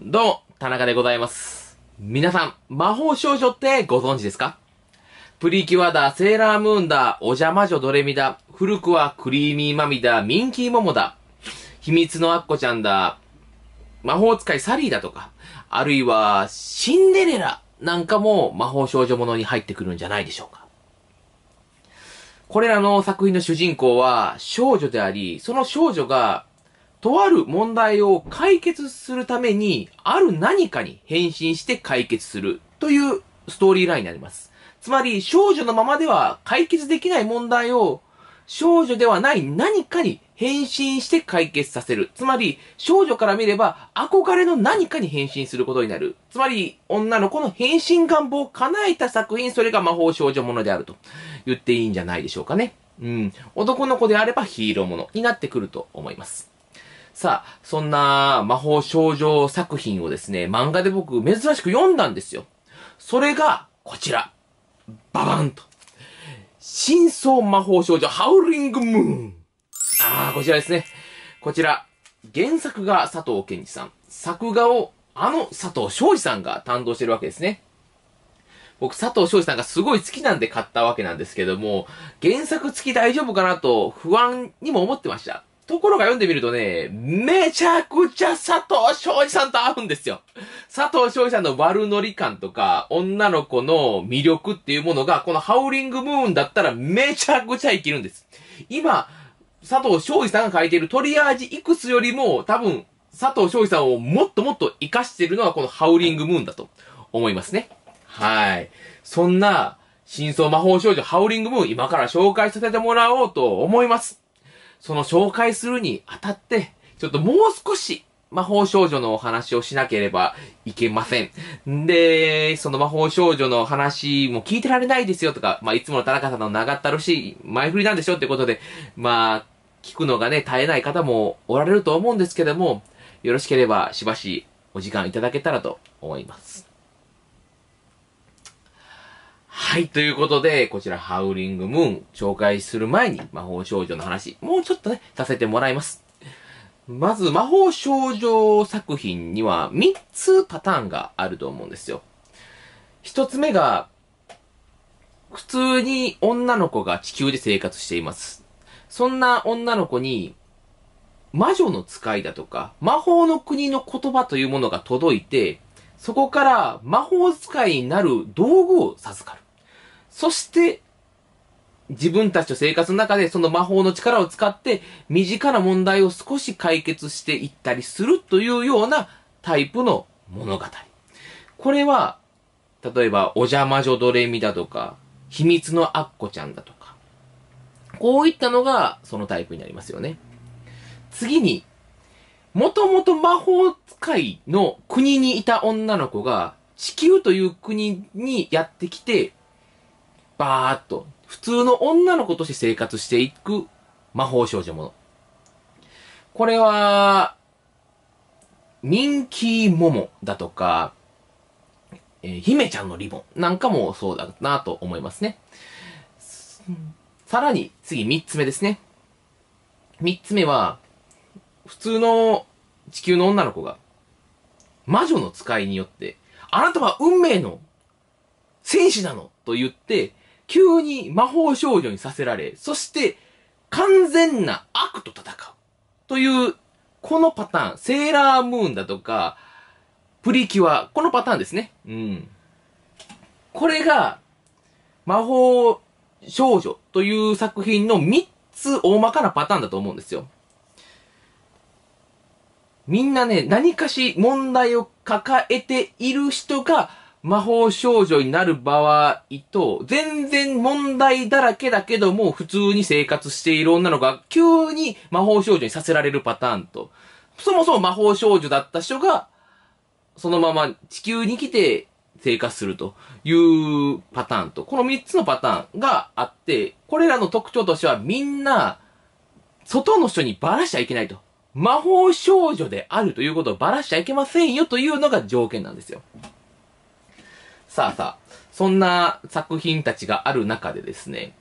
どうも、田中でございます。皆さん、魔法少女ってご存知ですか？プリキュアだ、セーラームーンだ、お邪魔女ドレミだ、古くはクリーミーマミだ、ミンキーモモだ、秘密のアッコちゃんだ、魔法使いサリーだとか、あるいはシンデレラなんかも魔法少女ものに入ってくるんじゃないでしょうか。これらの作品の主人公は少女であり、その少女がとある問題を解決するために、ある何かに変身して解決するというストーリーラインになります。つまり、少女のままでは解決できない問題を、少女ではない何かに変身して解決させる。つまり、少女から見れば憧れの何かに変身することになる。つまり、女の子の変身願望を叶えた作品、それが魔法少女ものであると言っていいんじゃないでしょうかね。うん。男の子であればヒーローものになってくると思います。さあ、そんな魔法少女作品をですね、漫画で僕珍しく読んだんですよ。それが、こちら。ババンと。真相魔法少女ハウリングムーン。ああ、こちらですね。こちら、原作が佐藤健二さん。作画をあの佐藤昌司さんが担当してるわけですね。僕、佐藤昌司さんがすごい好きなんで買ったわけなんですけども、原作付き大丈夫かなと不安にも思ってました。ところが読んでみるとね、めちゃくちゃ佐藤昌司さんと合うんですよ。佐藤昌司さんの悪ノリ感とか、女の子の魅力っていうものが、このハウリングムーンだったらめちゃくちゃ生きるんです。今、佐藤昌司さんが書いているトリアージいくつよりも、多分、佐藤昌司さんをもっともっと活かしているのはこのハウリングムーンだと思いますね。はい。そんな、真相魔法少女ハウリングムーン今から紹介させてもらおうと思います。その紹介するにあたって、ちょっともう少し魔法少女のお話をしなければいけません。で、その魔法少女の話も聞いてられないですよとか、まあいつもの田中さんの長ったるしい、前振りなんでしょってことで、まあ、聞くのがね、絶えない方もおられると思うんですけども、よろしければしばしお時間いただけたらと思います。はい、ということで、こちら、ハウリングムーン、紹介する前に、魔法少女の話、もうちょっとね、させてもらいます。まず、魔法少女作品には、3つパターンがあると思うんですよ。1つ目が、普通に女の子が地球で生活しています。そんな女の子に、魔女の使いだとか、魔法の国の言葉というものが届いて、そこから魔法使いになる道具を授かる。そして、自分たちの生活の中でその魔法の力を使って、身近な問題を少し解決していったりするというようなタイプの物語。これは、例えば、お邪魔女ドレミだとか、秘密のアッコちゃんだとか、こういったのがそのタイプになりますよね。次に、もともと魔法使いの国にいた女の子が、地球という国にやってきて、バーっと、普通の女の子として生活していく魔法少女もの。これは、ミンキーモモだとか、えー姫ちゃんのリボンなんかもそうだなと思いますね。さらに、次三つ目ですね。三つ目は、普通の地球の女の子が、魔女の使いによって、あなたは運命の戦士なのと言って、急に魔法少女にさせられ、そして完全な悪と戦う。という、このパターン、セーラームーンだとか、プリキュア、このパターンですね。うん。これが、魔法少女という作品の3つ大まかなパターンだと思うんですよ。みんなね、何かし問題を抱えている人が魔法少女になる場合と、全然問題だらけだけども普通に生活している女の子が急に魔法少女にさせられるパターンと、そもそも魔法少女だった人が、そのまま地球に来て生活するというパターンと、この3つのパターンがあって、これらの特徴としてはみんな、外の人にばらしちゃいけないと。魔法少女であるということをばらしちゃいけませんよというのが条件なんですよ。さあさあ、そんな作品たちがある中でですね、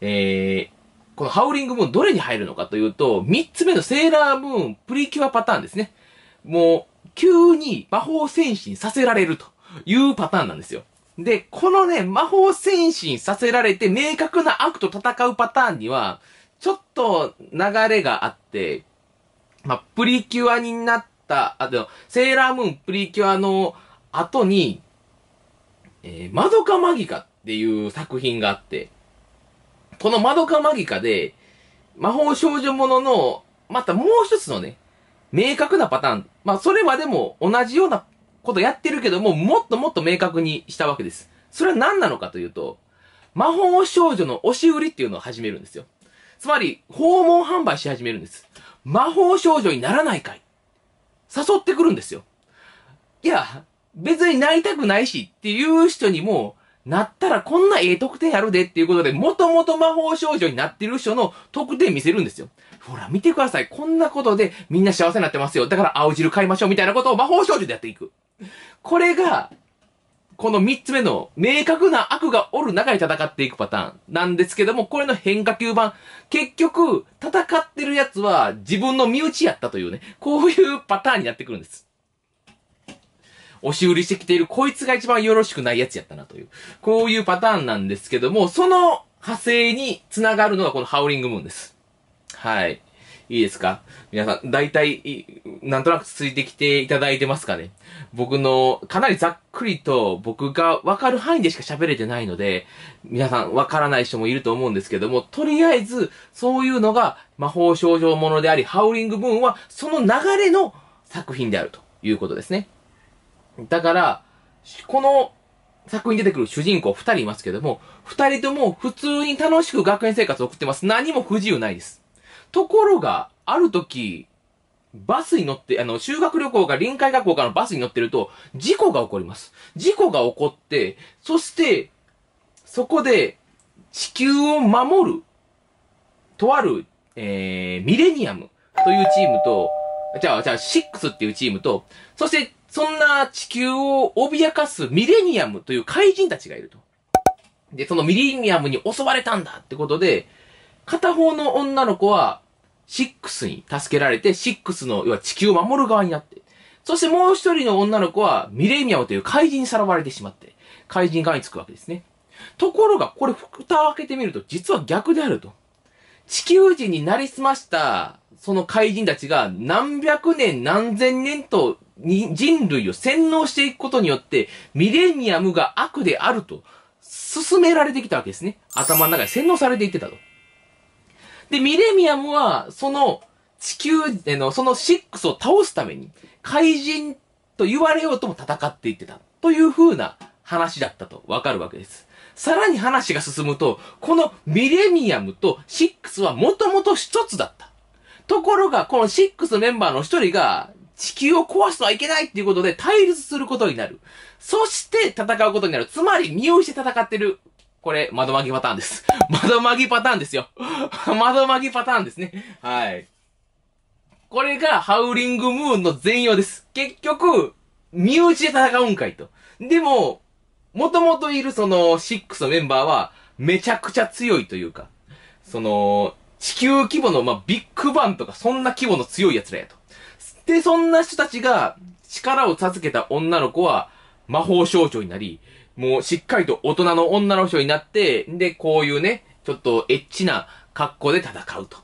えー、このハウリングムーンどれに入るのかというと、3つ目のセーラームーンプリキュアパターンですね。もう、急に魔法戦士にさせられるというパターンなんですよ。で、このね、魔法戦士にさせられて明確な悪と戦うパターンには、ちょっと流れがあって、まあ、プリキュアになった、あ、でも、セーラームーンプリキュアの後に、えー、マドカマギカっていう作品があって、このマドカマギカで、魔法少女ものの、またもう一つのね、明確なパターン。まあ、それまでも同じようなことやってるけども、もっともっと明確にしたわけです。それは何なのかというと、魔法少女の押し売りっていうのを始めるんですよ。つまり、訪問販売し始めるんです。魔法少女にならないかい誘ってくるんですよ。いや、別になりたくないしっていう人にも、なったらこんなええ特典あるでっていうことで、もともと魔法少女になってる人の特典見せるんですよ。ほら、見てください。こんなことでみんな幸せになってますよ。だから青汁買いましょうみたいなことを魔法少女でやっていく。これが、この三つ目の明確な悪がおる中に戦っていくパターンなんですけども、これの変化球版、結局、戦ってるやつは自分の身内やったというね、こういうパターンになってくるんです。押し売りしてきているこいつが一番よろしくないやつやったなという、こういうパターンなんですけども、その派生につながるのがこのハウリングムーンです。はい。いいですか？皆さん、大体、なんとなくついてきていただいてますかね？僕の、かなりざっくりと僕がわかる範囲でしか喋れてないので、皆さんわからない人もいると思うんですけども、とりあえず、そういうのが魔法少女ものであり、ハウリングブーンはその流れの作品であるということですね。だから、この作品に出てくる主人公二人いますけども、二人とも普通に楽しく学園生活を送ってます。何も不自由ないです。ところが、ある時、バスに乗って、あの、修学旅行か臨海学校からのバスに乗ってると、事故が起こります。事故が起こって、そして、そこで、地球を守る、とある、えー、ミレニアムというチームと、じゃあ、じゃあ、シックスっていうチームと、そして、そんな地球を脅かすミレニアムという怪人たちがいると。で、そのミレニアムに襲われたんだってことで、片方の女の子は、シックスに助けられて、シックスの、要は地球を守る側になって、そしてもう一人の女の子は、ミレニアムという怪人にさらわれてしまって、怪人側につくわけですね。ところが、これ、蓋を開けてみると、実は逆であると。地球人になりすました、その怪人たちが何百年何千年と人類を洗脳していくことによって、ミレニアムが悪であると、進められてきたわけですね。頭の中に洗脳されていってたと。で、ミレミアムは、その、地球での、そのシックスを倒すために、怪人と言われようとも戦っていってた。という風な話だったとわかるわけです。さらに話が進むと、このミレミアムとシックスはもともと一つだった。ところが、このシックスメンバーの一人が、地球を壊すのはいけないっていうことで対立することになる。そして戦うことになる。つまり身をして戦ってるこれ、窓マギパターンです。窓マギパターンですよ。窓マギパターンですね。はい。これが、ハウリングムーンの全容です。結局、身内で戦うんかいと。でも、もともといるその、シックスのメンバーは、めちゃくちゃ強いというか、その、地球規模の、まあ、ビッグバンとか、そんな規模の強い奴らやと。で、そんな人たちが、力を授けた女の子は、魔法少女になり、もうしっかりと大人の女の人になって、で、こういうね、ちょっとエッチな格好で戦うと。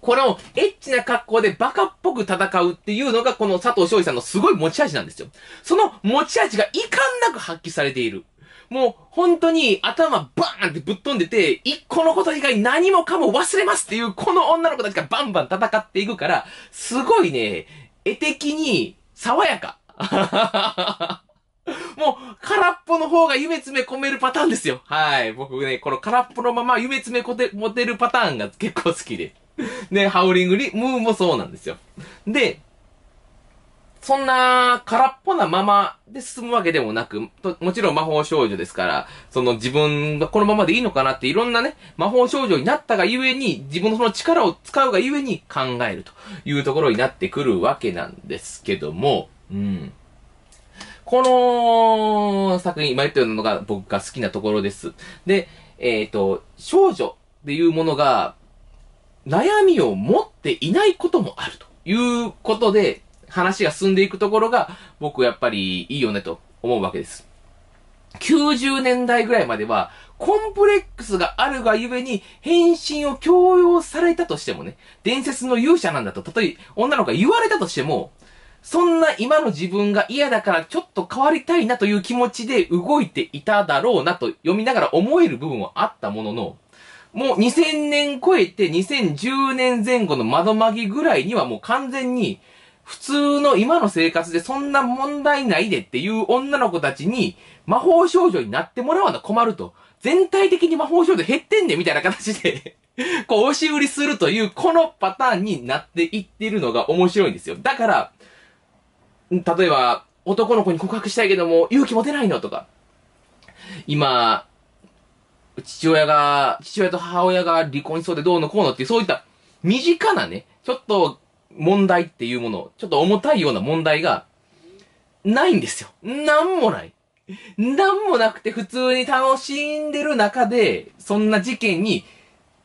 このエッチな格好でバカっぽく戦うっていうのがこの佐藤勝利さんのすごい持ち味なんですよ。その持ち味が遺憾なく発揮されている。もう本当に頭バーンってぶっ飛んでて、一個のこと以外何もかも忘れますっていうこの女の子たちがバンバン戦っていくから、すごいね、絵的に爽やか。もう、空っぽの方が夢詰め込めるパターンですよ。はい。僕ね、この空っぽのまま夢詰めこて、持てるパターンが結構好きで。ね、ハウリングに、ムーもそうなんですよ。で、そんな空っぽなままで進むわけでもなく、ともちろん魔法少女ですから、その自分がこのままでいいのかなっていろんなね、魔法少女になったがゆえに、自分のその力を使うがゆえに考えるというところになってくるわけなんですけども、うん。この作品、今言ったようなのが僕が好きなところです。で、えっ、ー、と、少女っていうものが、悩みを持っていないこともあるということで、話が進んでいくところが、僕やっぱりいいよねと思うわけです。90年代ぐらいまでは、コンプレックスがあるがゆえに、変身を強要されたとしてもね、伝説の勇者なんだと、例え女の子が言われたとしても、そんな今の自分が嫌だからちょっと変わりたいなという気持ちで動いていただろうなと読みながら思える部分はあったものの、もう2000年超えて2010年前後の窓まぎぐらいにはもう完全に普通の今の生活でそんな問題ないでっていう女の子たちに魔法少女になってもらわな困ると。全体的に魔法少女減ってんねみたいな形で こう押し売りするというこのパターンになっていってるのが面白いんですよ。だから、例えば、男の子に告白したいけども勇気も出ないのとか、今、父親が、父親と母親が離婚しそうでどうのこうのっていう、そういった身近なね、ちょっと問題っていうもの、ちょっと重たいような問題が、ないんですよ。なんもない。なんもなくて普通に楽しんでる中で、そんな事件に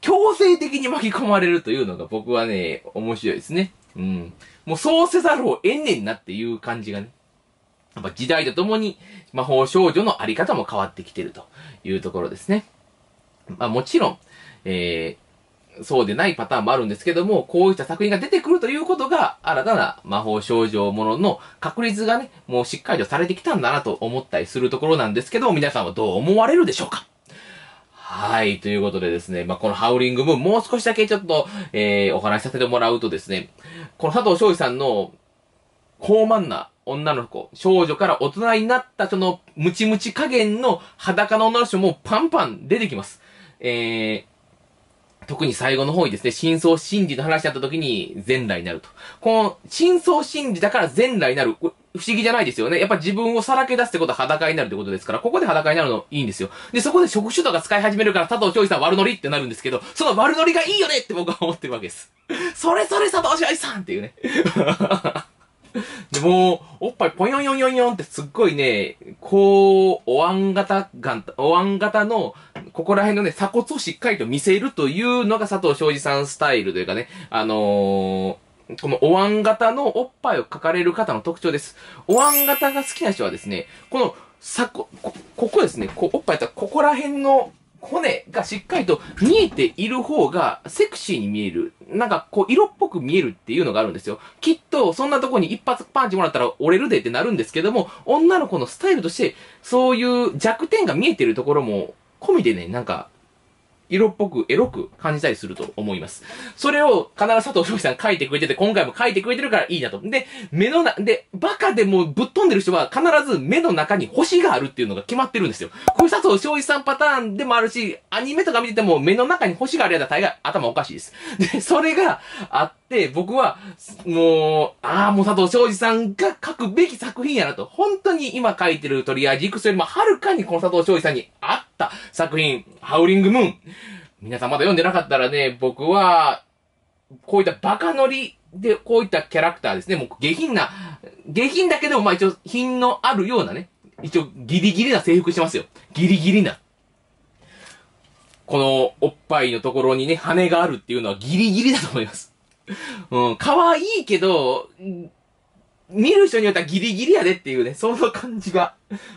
強制的に巻き込まれるというのが僕はね、面白いですね。うん。もうそうせざるを得ねんなっていう感じがね。やっぱ時代とともに魔法少女のあり方も変わってきてるというところですね。まあもちろん、えー、そうでないパターンもあるんですけども、こういった作品が出てくるということが、新たな魔法少女ものの確率がね、もうしっかりとされてきたんだなと思ったりするところなんですけど、皆さんはどう思われるでしょうか？はい。ということでですね、まあ、このハウリングムーン、もう少しだけちょっと、えー、お話しさせてもらうとですね、この佐藤翔司さんの、高慢な女の子、少女から大人になったそのムチムチ加減の裸の女の人もパンパン出てきます。えー、特に最後の方にですね、真相真理の話だった時に全裸になると。この、真相真理だから全裸になる。不思議じゃないですよね。やっぱ自分をさらけ出すってことは裸になるってことですから、ここで裸になるのいいんですよ。で、そこで触手とか使い始めるから佐藤翔司さん悪ノリってなるんですけど、その悪ノリがいいよねって僕は思ってるわけです。それそれ佐藤翔司さんっていうね。でも、おっぱいぽよんよんよんよんってすっごいね、こう、お椀型がお椀型の、ここら辺のね、鎖骨をしっかりと見せるというのが佐藤昌司さんスタイルというかね、あのー、このお椀型のおっぱいを描かれる方の特徴です。お椀型が好きな人はですね、この、さこ、こ、こですね、こう、おっぱいやったらここら辺の骨がしっかりと見えている方がセクシーに見える。なんかこう色っぽく見えるっていうのがあるんですよ。きっとそんなとこに一発パンチもらったら折れるでってなるんですけども、女の子のスタイルとしてそういう弱点が見えてるところも込みでね、なんか色っぽく、エロく感じたりすると思います。それを必ず佐藤翔さん書いてくれてて、今回も書いてくれてるからいいなと。で、目のな、で、バカでもぶっ飛んでる人は必ず目の中に星があるっていうのが決まってるんですよ。こういう佐藤翔司さんパターンでもあるし、アニメとか見てても目の中に星があるやつは大概頭おかしいです。で、それがあって、僕は、もう、ああ、もう佐藤翔司さんが書くべき作品やなと。本当に今書いてるトリアージ X よりもはるかにこの佐藤翔司さんに合った作品、ハウリングムーン。皆さんまだ読んでなかったらね、僕は、こういったバカ乗りで、こういったキャラクターですね。もう下品な、下品だけど、まあ一応品のあるようなね。一応ギリギリな制服してますよ。ギリギリな。このおっぱいのところにね、羽があるっていうのはギリギリだと思います。うん、可愛いけど、見る人によってはギリギリやでっていうね、その感じが、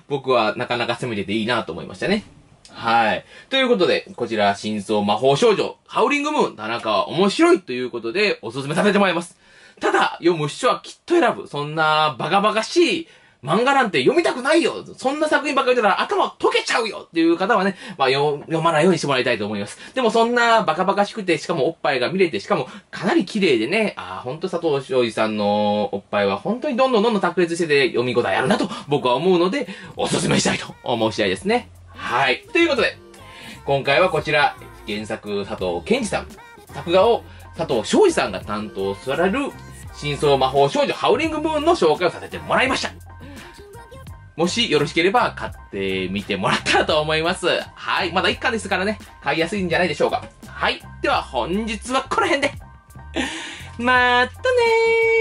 僕はなかなか攻めてていいなと思いましたね。はい。ということで、こちら、真相魔法少女、ハウリングムーン、田中は面白いということで、おすすめさせてもらいます。ただ、読む人はきっと選ぶ。そんな、バカバカしい、漫画なんて読みたくないよそんな作品ばっかり見たら頭溶けちゃうよっていう方はね、まあ読まないようにしてもらいたいと思います。でもそんなバカバカしくて、しかもおっぱいが見れて、しかもかなり綺麗でね、ああ、ほんと佐藤昌司さんのおっぱいは本当にどんどんどんどん卓越してて読み応えあるなと僕は思うので、おすすめしたいと思う次第ですね。はい。ということで、今回はこちら、原作佐藤健二さん、作画を佐藤昌司さんが担当される、真相魔法少女ハウリングムーンの紹介をさせてもらいました。もしよろしければ買ってみてもらったらと思います。はい。まだ1巻ですからね、買いやすいんじゃないでしょうか。はい。では本日はこの辺で。またねー